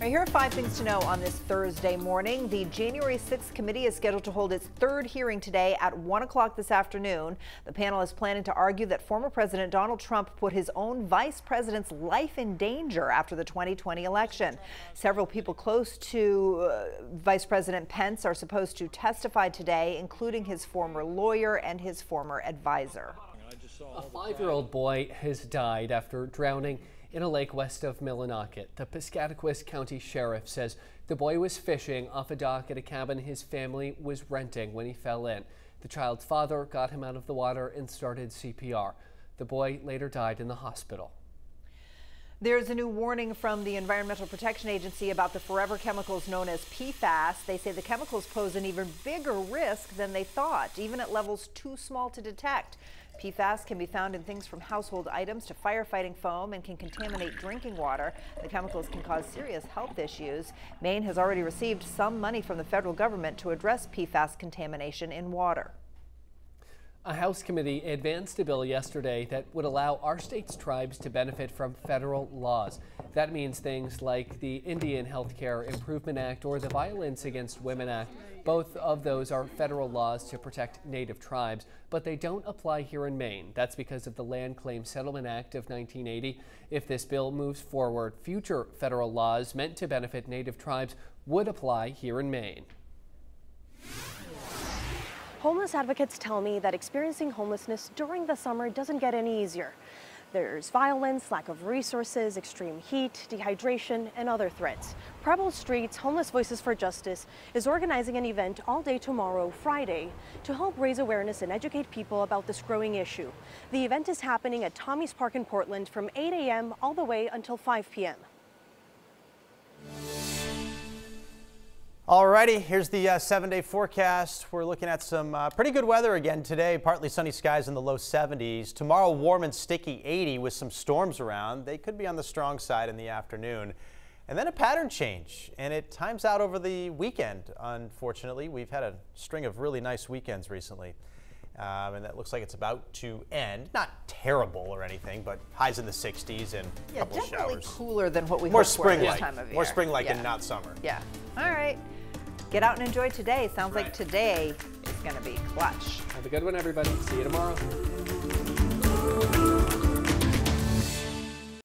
Right, here are five things to know on this Thursday morning. The January 6th committee is scheduled to hold its third hearing today at 1 o'clock this afternoon. The panel is planning to argue that former President Donald Trump put his own vice president's life in danger after the 2020 election. Several people close to uh, Vice President Pence are supposed to testify today, including his former lawyer and his former advisor. A five year old boy has died after drowning in a lake west of Millinocket. The Piscataquis County Sheriff says the boy was fishing off a dock at a cabin his family was renting when he fell in. The child's father got him out of the water and started CPR. The boy later died in the hospital. There's a new warning from the Environmental Protection Agency about the forever chemicals known as PFAS. They say the chemicals pose an even bigger risk than they thought, even at levels too small to detect. PFAS can be found in things from household items to firefighting foam and can contaminate drinking water. The chemicals can cause serious health issues. Maine has already received some money from the federal government to address PFAS contamination in water. A House committee advanced a bill yesterday that would allow our state's tribes to benefit from federal laws. That means things like the Indian Health Care Improvement Act or the Violence Against Women Act. Both of those are federal laws to protect Native tribes, but they don't apply here in Maine. That's because of the Land Claim Settlement Act of 1980. If this bill moves forward, future federal laws meant to benefit Native tribes would apply here in Maine. Homeless advocates tell me that experiencing homelessness during the summer doesn't get any easier. There's violence, lack of resources, extreme heat, dehydration, and other threats. Preble Streets Homeless Voices for Justice is organizing an event all day tomorrow, Friday, to help raise awareness and educate people about this growing issue. The event is happening at Tommy's Park in Portland from 8 a.m. all the way until 5 p.m. Alrighty, here's the uh, seven day forecast. We're looking at some uh, pretty good weather again today. Partly sunny skies in the low 70s. Tomorrow, warm and sticky 80 with some storms around. They could be on the strong side in the afternoon. And then a pattern change, and it times out over the weekend, unfortunately. We've had a string of really nice weekends recently. Um, and that looks like it's about to end. Not terrible or anything, but highs in the 60s and a yeah, couple definitely showers. cooler than what we More hoped for spring this like. time of year. More spring like yeah. and not summer. Yeah. All right. Get out and enjoy today. Sounds like today is going to be clutch. Have a good one, everybody. See you tomorrow.